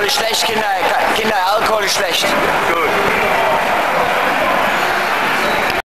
Alkohol ist schlecht, Kinder. Kinder, Alkohol ist schlecht. Gut.